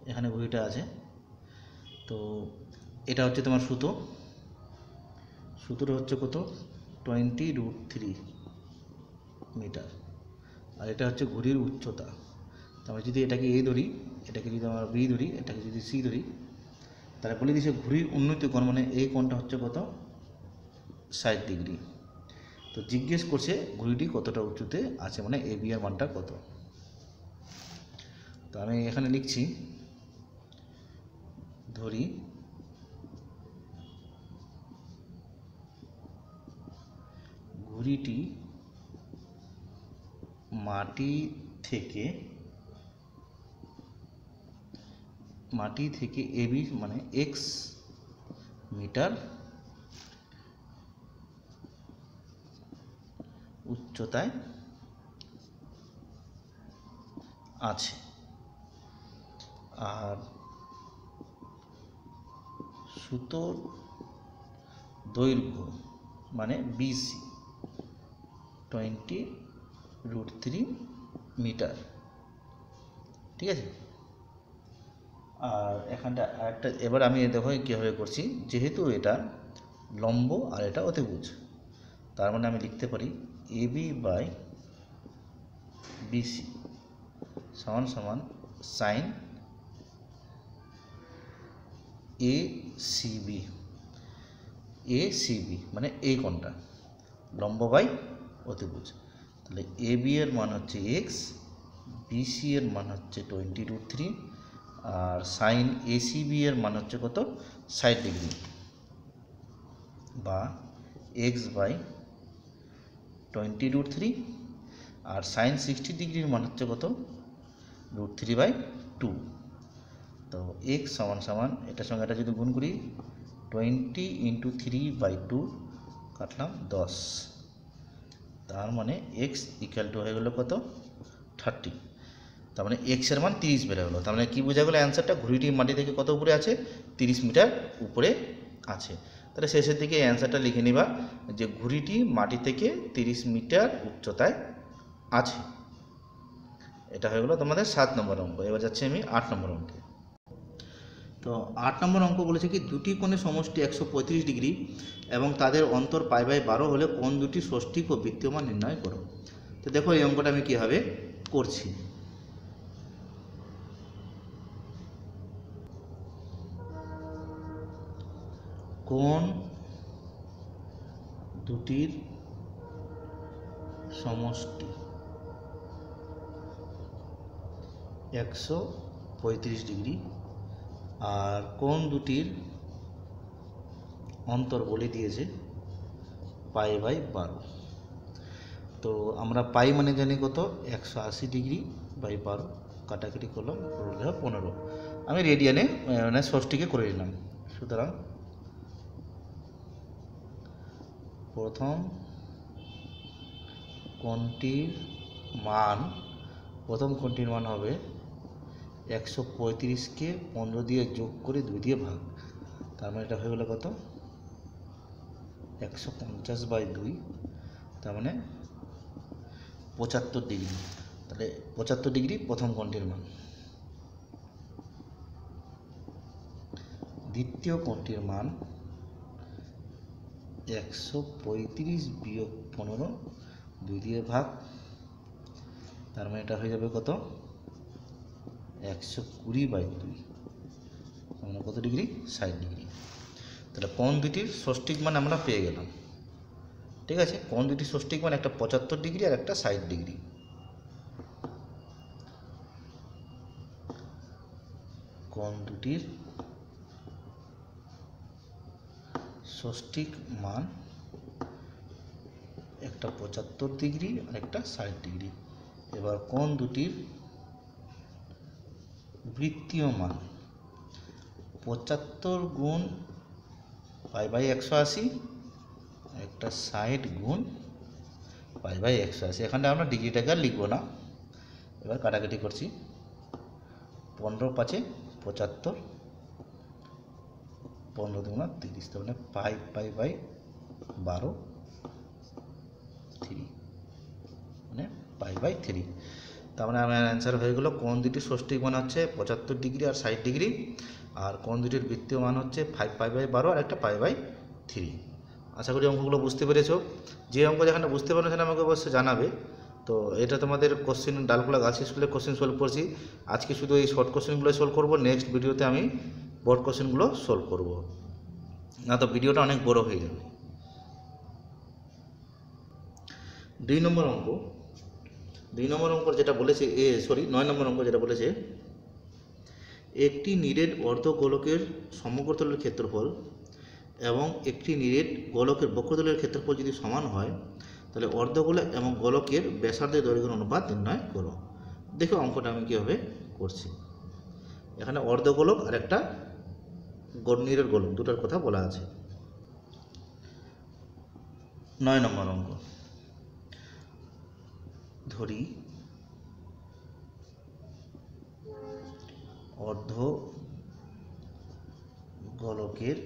এখানে ঘুড়িটা আছে। তো এটা হচ্ছে তোমার সুতো। সুতোটা হচ্ছে কত? টোয়েন্টি রুট থ্রি মিটার আর এটা হচ্ছে ঘুড়ির উচ্চতা। তারপরে যদি এটাকে এ ধরি, এটাকে যদি আমরা বি ধরি, এটাকে যদি সি ধরি, তাহলে বলে দিচ্ছে ঘুড়ির উন্নতি কোণ মানে এই কোণটা হচ্ছে কত? ষাট ডিগ্রি। তো জিজ্ঞেস করছে ঘুড়িটি কতটা উঁচুতে আছে মানে এ বি এর মানটা কত? তো আমি এখানে লিখছি, ধরি ঘুড়িটি মাটি থেকে মাটি থেকে এবি মানে এক্স মিটার উচ্চতায় আছে। আর সুতোর দৈর্ঘ্য মানে BC twenty root three metre. ঠিক আছে? আর এখানটা আরেকটা, এবার আমি দেখো কীভাবে করছি। যেহেতু এটা লম্ব আর এটা অতিভুজ, তার মানে আমি লিখতে পারি এবি বাই বিসি সমান সমান sine A CB A CB মানে এই কোণটা। লম্ব বাই অতিভুজ তাহলে এ বি এর মান হচ্ছে এক্স বিসি এর মান হচ্ছে টোয়েন্টি রুট থ্রি আর সাইন এসিবি এর মান হচ্ছে কত? ষাট ডিগ্রি বা x by twenty root three R sine sixty ডিগ্রির মান হচ্ছে কত? রুট থ্রি বাই টু তো এক্স সমান সমান, এটার সঙ্গে এটা যদি গুণ করি twenty into three by two কাটলাম দশ। তার মানে এক্স ইকুয়াল টু হয়ে গেলো কত? থার্টি তার মানে এক্সের মান তিরিশ বেড়ে গেলো। তার মানে কী বোঝা গেলো অ্যান্সারটা ঘুড়িটি মাটি থেকে কত উপরে আছে? তিরিশ মিটার উপরে আছে। তাহলে শেষের দিকে অ্যান্সারটা লিখে নিবা যে ঘুড়িটি মাটি থেকে তিরিশ মিটার উচ্চতায় আছে। এটা হয়ে গেলো তোমাদের সাত নম্বর অঙ্ক। এবার যাচ্ছি আমি আট নম্বর অঙ্কে। তো আট নম্বর অঙ্ক বলেছে কি, দুটি কোণের সমষ্টি একশো পঁয়ত্রিশ ডিগ্রি এবং তাদের অন্তর পাই বাই বারো হলে কোন দুটি ষষ্ঠিক ও বৃত্তীয়মান নির্ণয় করো। তো দেখো এই অঙ্কটা আমি কীভাবে করছি। কোন দুটির সমষ্টি একশো পঁয়ত্রিশ ডিগ্রি আর কোন দুটির অন্তর বলে দিয়েছে? পাই বাই বারো। তো আমরা পাই মানে জানি কত? একশো আশি ডিগ্রি বাই বারো কাটাকাটি করলাম পনেরো। আমি রেডিয়ানে মানে ষষ্ঠীকে করে নিলাম। সুতরাং প্রথম কোনটির মান, প্রথম কোণটির মান হবে একশো পঁয়ত্রিশকে পনেরো দিয়ে যোগ করে দুই দিয়ে ভাগ। তার মানে এটা হয়ে গেলো কত? একশো পঞ্চাশ বাই দুই, তার মানে পঁচাত্তর ডিগ্রি। তাহলে পঁচাত্তর ডিগ্রি প্রথম কোণটির মান। দ্বিতীয় কোণটির মান একশো পঁয়ত্রিশ বিয়োগ পনেরো, দুই দিয়ে ভাগ। তার মানে এটা হয়ে যাবে কত? একশো কুড়ি বাই দুই। তার মানে কত ডিগ্রি ষাট ডিগ্রি তাহলে কোন দুটির ষষ্ঠিক মান আমরা পেয়ে গেলাম। ঠিক আছে? কোন দুটি ষষ্ঠিক মান একটা পঁচাত্তর ডিগ্রি আর একটা ষাট ডিগ্রি কোন দুটির ষষ্ঠিক মান একটা পঁচাত্তর ডিগ্রি আর একটা ষাট ডিগ্রি এবার কোন দুটির বৃত্তীয় মান পঁচাত্তর গুণ পাই বাই একশো আশি, একটা ষাট গুণ পাই বাই একশো আশি। এখানে আমরা ডিগ্রিটাকে আর লিখব না। এবার কাটাকাটি করছি। পনেরো পাঁচে পঁচাত্তর, পনেরো দুগুণা তিরিশ, তার মানে পাই পাই বাই বারো থ্রি মানে পাই বাই থ্রি তার মানে আমার অ্যান্সার হয়ে গেলো, কোন দুটি ষষ্ঠিক মান হচ্ছে পঁচাত্তর ডিগ্রি আর ষাট ডিগ্রি, আর কোন দুটির বৃত্তীয় মান হচ্ছে ফাইভ পাই বাই বারো আর একটা পাই বাই থ্রি আশা করি অঙ্কগুলো বুঝতে পেরেছ। যে অঙ্ক যেখানে বুঝতে পারো সেখানে আমাকে অবশ্যই জানাবে। তো এটা তোমাদের কোশ্চেন ডালখোলা গার্লস স্কুলের কোশ্চেন সলভ করছি। আজকে শুধু এই শর্ট কোশ্চেনগুলো সলভ করব নেক্সট ভিডিওতে আমি বোর্ড কোশ্চেনগুলো সলভ করব। না তো ভিডিওটা অনেক বড় হয়ে যাবে। দুই নম্বর অঙ্ক। দুই নম্বর অঙ্ক যেটা বলেছে, এ সরি নয় নম্বর অঙ্ক যেটা বলেছে, একটি নিরেট অর্ধগোলকের সমগ্রতলের ক্ষেত্রফল এবং একটি নিরেট গোলকের বক্রতলের ক্ষেত্রফল যদি সমান হয়, তাহলে অর্ধগোলক এবং গোলকের ব্যাসার্ধের দৈর্ঘ্যের অনুপাত নির্ণয় করো। দেখো অঙ্কটা আমি কীভাবে করছি। এখানে অর্ধগোলক আর একটা নিরেট গোলক, দুটার কথা বলা আছে। নয় নম্বর অঙ্ক। ধরি। অর্ধ গোলকের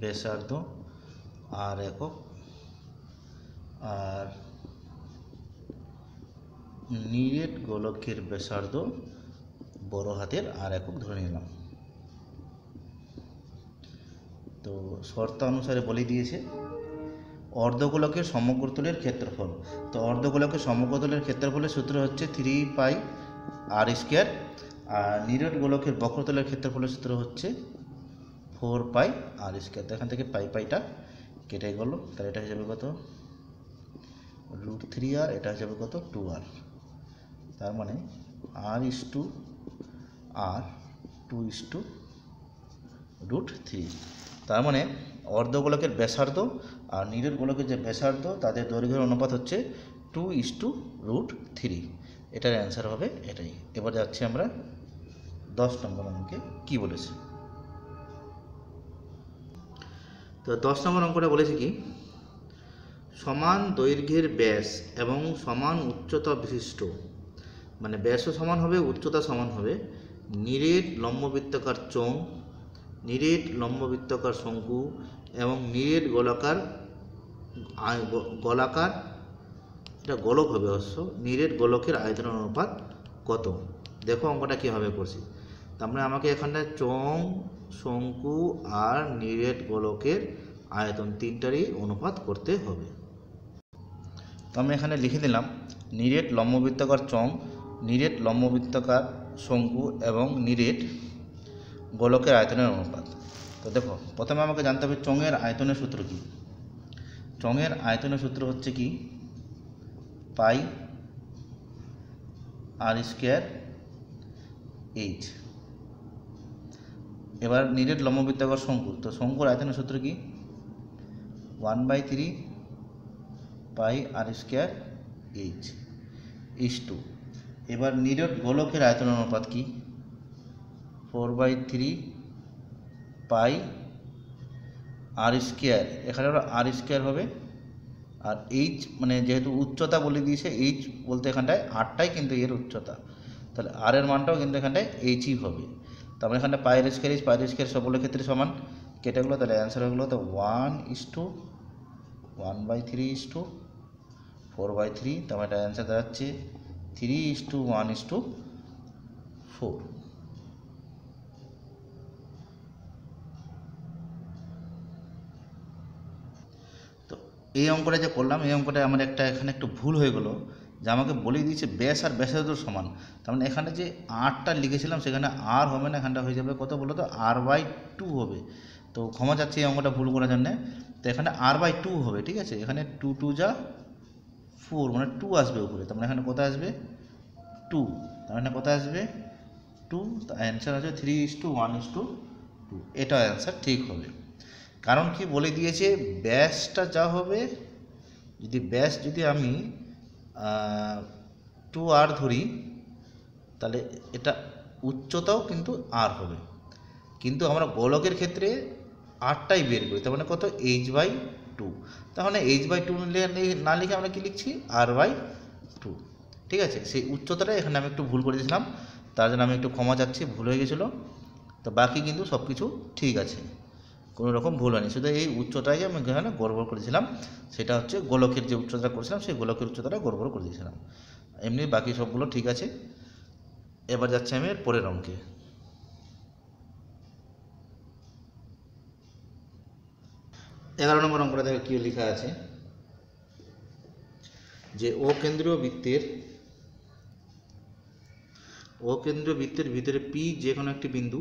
ব্যাসার্ধ আর একক আর নিরেট গোলকের ব্যাসার্ধ বড় হাতের আর একক ধরে নিলাম। তো শর্ত অনুসারে বলে দিয়েছে অর্ধগোলকের সমগ্রতলের ক্ষেত্রফল। তো অর্ধগোলকের সমগ্রতলের ক্ষেত্রফলের সূত্র হচ্ছে থ্রি পাই আর স্কোয়ার আর নিরেট গোলকের বক্রতলের ক্ষেত্রফলের সূত্র হচ্ছে ফোর পাই আর স্কোয়ার তো এখান থেকে পাই পাইটা কেটে গেল। তাহলে এটা হয়ে যাবে কত? রুট থ্রি আর এটা হয়ে যাবে কত? টু আর তার মানে r is to r two is to root three তার মানে অর্ধগোলকের ব্যাসার্ধ আর নিরেট গোলকের যে ব্যাসার্ধ, তাদের দৈর্ঘ্যের অনুপাত হচ্ছে two is to root three এটার অ্যান্সার হবে এটাই। এবার যাচ্ছি আমরা দশ নম্বর অঙ্কে কী বলেছে? তো দশ নম্বর অঙ্কটা বলেছে কি, সমান দৈর্ঘ্যের ব্যাস এবং সমান উচ্চতা বিশিষ্ট মানে ব্যাসও সমান হবে, উচ্চতা সমান হবে নিরেট লম্ববৃত্তাকার চোঙ নিরেট লম্ববৃত্তাকার শঙ্কু এবং নিরেট গোলাকার গলাকার, এটা গোলক হবে অবশ্য, নিরেট গোলকের আয়তন অনুপাত কত? দেখো অঙ্কটা কীভাবে করছি। তার মানে আমাকে এখানটায় চং, শঙ্কু আর নিরেট গোলকের আয়তন তিনটারই অনুপাত করতে হবে। তো আমি এখানে লিখে দিলাম নিরেট লম্ববৃত্তাকার চং, নিরেট লম্ববৃত্তাকার শঙ্কু এবং নিরেট গোলকের আয়তনের অনুপাত। তো দেখো, প্রথমে আমাকে জানতে হবে চঙের আয়তনের সূত্র কী? চঙের আয়তনের সূত্র হচ্ছে কি? Pi r square h. এবার নিরেট লম্ববৃত্তাকার শঙ্কুর। তো শঙ্কুর আয়তনের সূত্র কি? One by three pi r square h is to. এবার নিরেট গোলকের আয়তনের অনুপাত কি? Four by three pi r square. এখানে ওরা আর স্কোয়ার হবে। আর এইচ মানে যেহেতু উচ্চতা বলে দিয়েছে, এইচ বলতে এখানটায় আটটাই কিন্তু এর উচ্চতা। তাহলে আর এর মানটাও কিন্তু এখানটায় এইচই হবে। তারপরে এখানে পায়ের স্কোয়ার ইজ পায়ের স্কোয়ার সকলের ক্ষেত্রে সমান। কেটে গেলো, তাহলে অ্যান্সার হয়ে গেলো তো one is to one by three is to four by three তারপরে এটা অ্যান্সার দাঁড়াচ্ছে three is to one is to four তো এই অঙ্কটা যে করলাম, এই অঙ্কটা আমার একটা এখানে একটু ভুল হয়ে গেলো যে আমাকে বলে দিয়েছে ব্যাস আর ব্যাসার্ধ সমান। তার মানে এখানে যে আটটা লিখেছিলাম সেখানে আর হবে না, এখানটা হয়ে যাবে কত বলো তো আর বাই টু হবে। তো ক্ষমা চাচ্ছি এই অঙ্কটা ভুল করার জন্যে। তো এখানে আর বাই টু হবে, ঠিক আছে? এখানে টু টু যা ফোর মানে টু আসবে উপরে। তার মানে এখানে কোথায় আসবে? টু। তার মানে কোথায় আসবে? টু। অ্যান্সার আছে three is to one is to two এটা অ্যান্সার ঠিক হবে। কারণ কি বলে দিয়েছে, ব্যাসটা যা হবে, যদি ব্যাস যদি আমি টু আর ধরি, তাহলে এটা উচ্চতাও কিন্তু আর হবে। কিন্তু আমরা গোলকের ক্ষেত্রে আরটাই বের করি, তার মানে কত? এইচ বাই টু তাহলে এইচ বাই টু না লিখে আমরা কি লিখছি? আর বাই টু ঠিক আছে? সেই উচ্চতাটা এখানে আমি একটু ভুল করে দিয়েছিলাম, তার জন্য আমি একটু ক্ষমা চাচ্ছি, ভুল হয়ে গেছিল। তো বাকি কিন্তু সব কিছু ঠিক আছে। কোনো রকম ভুল হয়নি। শুধু এই উচ্চটাই আমি এখানে গড়বড় করেছিলাম, সেটা হচ্ছে গোলকের যে উচ্চতা করেছিলাম, সেই গোলকের উচ্চতাটা গড়বড় করে দিয়েছিলাম। এমনি বাকি সবগুলো ঠিক আছে। এবার যাচ্ছে আমি এর পরের অঙ্কে। এগারো নম্বর অঙ্কটা দেখো কী লেখা আছে। যে ও কেন্দ্রীয় বৃত্তের ও কেন্দ্রীয় বৃত্তের ভিতরে পি যে কোনো একটি বিন্দু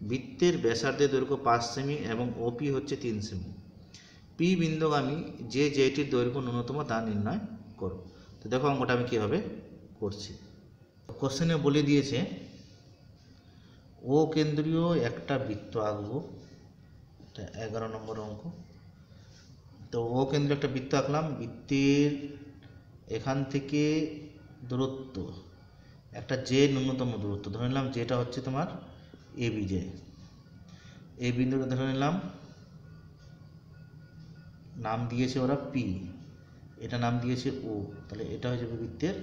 বৃত্তের ব্যাসার্ধের দৈর্ঘ্য পাঁচ সেমি এবং ওপি হচ্ছে তিন সেমি। পি বিন্দুগামী যে যেটির দৈর্ঘ্য ন্যূনতম তা নির্ণয় করো। তো দেখো অঙ্কটা আমি কীভাবে করছি। কোশ্চেনে বলে দিয়েছে, ও কেন্দ্রীয় একটা বৃত্ত আঁকবো। এগারো নম্বর অঙ্ক। তো ও কেন্দ্রীয় একটা বৃত্ত আঁকলাম, বৃত্তের এখান থেকে দূরত্ব, একটা যে ন্যূনতম দূরত্ব, ধরে নিলাম যেটা হচ্ছে তোমার এ বিজে এই বিন্দুটা ধরে নিলাম। নাম দিয়েছে ওরা পি এটা নাম দিয়েছে ও তাহলে এটা হয়ে যাবে বৃত্তের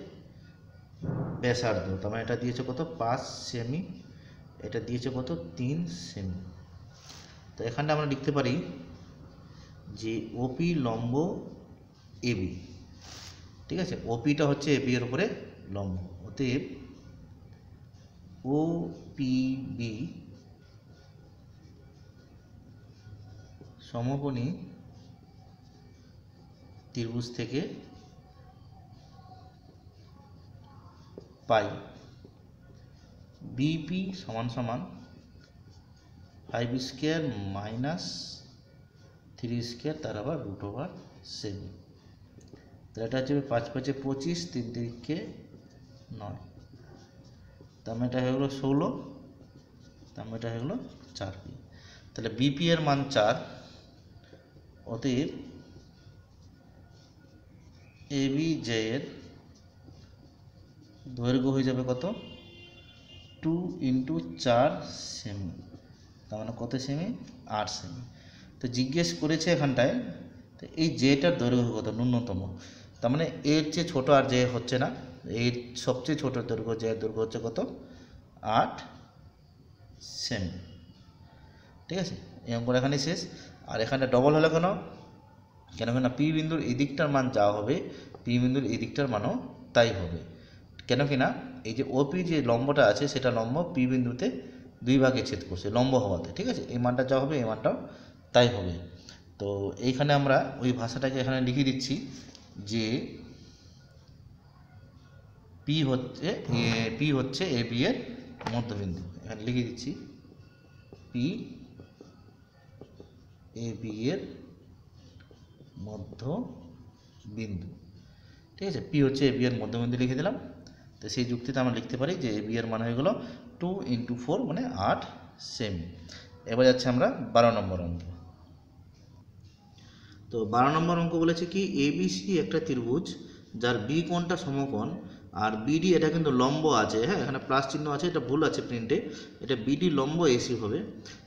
ব্যাসার্ধ। তার মানে এটা দিয়েছে কত? পাঁচ সেমি। এটা দিয়েছে কত? তিন সেমি। তো এখানটা আমরা লিখতে পারি যে ওপি লম্ব এবি ঠিক আছে? ওপিটা হচ্ছে এবি এর উপরে লম্ব। অতএব ও পিবি সমকোণী ত্রিভুজ থেকে পাই। বিপি সমান সমান five square minus three square তার আবার রুট ওভার সেভেন তাহলে এটা হচ্ছে পাঁচ পাঁচে পঁচিশ, তিন তিরিখে নয়। তার মানে এটা হয়ে গেলো ষোলো, তার মানে এটা হয়ে গেলো চার পি। তাহলে বিপি এর মান চার, অতএব এবি জে এর দৈর্ঘ্য হয়ে যাবে কত? টু ইন্টু চার সেমি তার মানে কত সেমি আট সেমি তো জিজ্ঞেস করেছে এখানটায়, তো এই জেটার দৈর্ঘ্য কত? ন্যূনতম। তার মানে এর চেয়ে ছোটো আর যে হচ্ছে না। এর সবচেয়ে ছোটো দৈর্ঘ্য যে দৈর্ঘ্য হচ্ছে কত? আট সেমি। ঠিক আছে? এই অঙ্কটা এখানে শেষ। আর এখানে ডবল হলো কেন? কেন কেন পি বিন্দুর এই দিকটার মান যা হবে, পি বিন্দুর এই দিকটার মানও তাই হবে। কেন কি না? এই যে ওপি যে লম্বটা আছে, সেটা লম্ব পি বিন্দুতে দুই ভাগে ছেদ করছে, লম্ব হওয়াতে। ঠিক আছে? এই মানটা যা হবে, এই মানটাও তাই হবে। তো এইখানে আমরা ওই ভাষাটাকে এখানে লিখে দিচ্ছি যে পি হচ্ছে পি হচ্ছে এ বি এর মধ্যবিন্দু। এখানে লিখে দিচ্ছি পি এ বি এর মধ্যবিন্দু। ঠিক আছে? পি হচ্ছে এ বি এর মধ্যবিন্দু লিখে দিলাম। তো সেই যুক্তিতে আমরা লিখতে পারি যে এ বি এর মান হয়ে গেলো টু ইন্টু ফোর মানে আট সেমি এবার যাচ্ছে আমরা বারো নম্বর অঙ্ক। তো বারো নম্বর অঙ্ক বলেছে কি? এবিসি একটা ত্রিভুজ, যার বি কোণটা সমকোণ আর বিডি এটা কিন্তু লম্ব আছে হ্যাঁ? এখানে প্লাস চিহ্ন আছে, এটা ভুল আছে প্রিন্টে এটা বিডি লম্ব এসি হবে।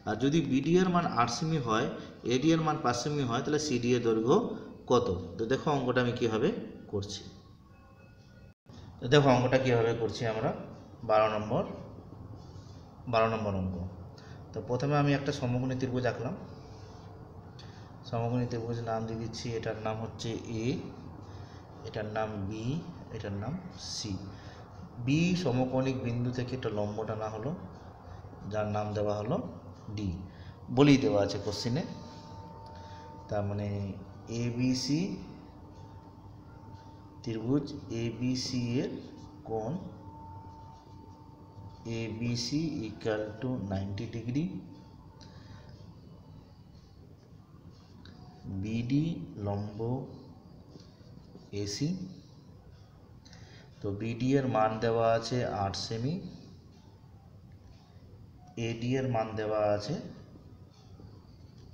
আর যদি বিডি এর মান আট সেমি হয় এডি এর মান পাঁচ সেমি হয়, তাহলে সিডি এর দৈর্ঘ্য কত? তো দেখো অঙ্কটা আমি কীভাবে করছি। তো দেখো অঙ্কটা কীভাবে করছি আমরা। বারো নম্বর বারো নম্বর অঙ্ক। তো প্রথমে আমি একটা সমকোণী ত্রিভুজ আঁকলাম। সমকোণী ত্রিভুজ নাম দিয়ে দিচ্ছি, এটার নাম হচ্ছে এ এটার নাম বি এটার নাম সি বি সমকোণিক বিন্দু থেকে একটা লম্ব টানা হলো, যার নাম দেওয়া হলো ডি বলেই দেওয়া আছে কোশ্চিনে তার মানে এ সি ত্রিভুজ এ সি এর কোণ A C equal to ninety degree BD লম্ব এসি তো বিডি এর মান দেওয়া আছে আট সেমি এডি এর মান দেওয়া আছে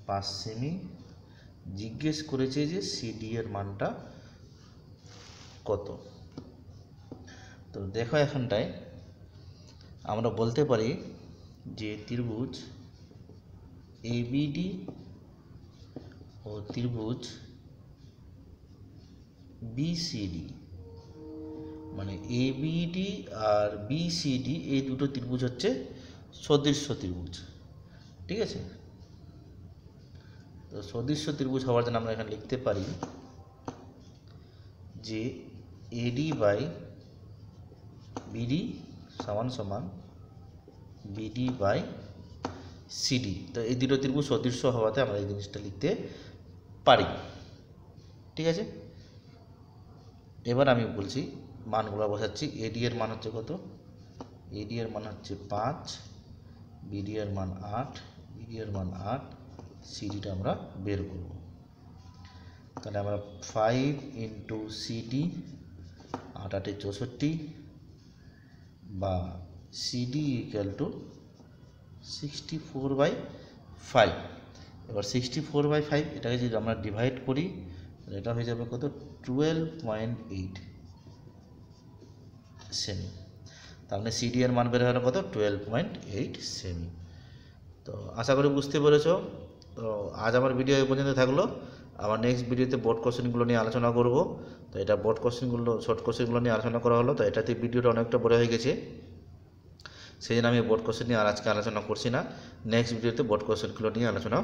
পাঁচ সেমি জিজ্ঞেস করেছে যে সিডি এর মানটা কত। তো দেখো এখানটায়, আমরা বলতে পারি যে ত্রিভুজ এবিডি ও ত্রিভুজ বিসিডি মানে এবিডি আর বিসিডি এই দুটো ত্রিভুজ হচ্ছে সদৃশ্য ত্রিভুজ। ঠিক আছে? তো সদৃশ্য ত্রিভুজ হওয়ার জন্য আমরা এখানে লিখতে পারি যে এডি বাই বিডি সমান সমান বিডি বাই সিডি তো এই দুটো ত্রিভুজ সদৃশ্য হওয়াতে আমরা এই জিনিসটা লিখতে পারি। ঠিক আছে? এবার আমি বলছি মানগুলো বসাচ্ছি এডি এর মান হচ্ছে কত? এডি এর মান হচ্ছে পাঁচ বিডি এর মান আট বিডি এর মান আট সিডিটা আমরা বের করব। তাহলে আমরা ফাইভ ইন্টু সিডি আট আটে চৌষট্টি বা CD equal to sixty four by five এবার সিক্সটি ফোর বাই ফাইভ এটাকে যদি আমরা ডিভাইড করি এটা হয়ে যাবে কত? টুয়েলভ পয়েন্ট এইট সেমি। মানে সিডি এর মান বের হলো কত? টুয়েলভ পয়েন্ট এইট সেমি। তো আশা করি বুঝতে পেরেছ। তো আজ আমার ভিডিও এই পর্যন্ত থাকল। আবার নেক্সট ভিডিওতে বোর্ড কোশ্চেনগুলো নিয়ে আলোচনা করব। তো এটা বোর্ড কোশ্চেনগুলো শর্ট কোশ্চেনগুলো নিয়ে আলোচনা করা হলো। তো এটাতে ভিডিওটা অনেকটা বড় হয়ে গেছে। সেই জন্য আমি বোর্ড কোশ্চেন নিয়ে আর আজকে আলোচনা করছি না। নেক্সট ভিডিওতে বোর্ড কোশ্চেনগুলো নিয়ে আলোচনা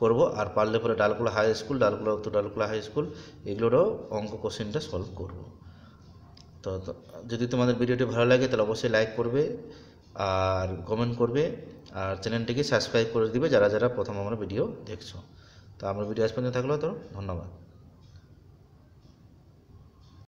করব। আর পারলে পরে ডালকুলা হাই স্কুল ডালকুলা উত্তর ডালকুলা হাই স্কুল এগুলোরও অঙ্ক কোশ্চেনটা সলভ করব। তো যদি তোমাদের ভিডিওটি ভালো লাগে তাহলে অবশ্যই লাইক করবে আর কমেন্ট করবে আর চ্যানেলটিকে সাবস্ক্রাইব করে দিবে যারা যারা প্রথম আমার ভিডিও দেখছ। তো আমার ভিডিও আজ পর্যন্ত থাকল তো ধন্যবাদ।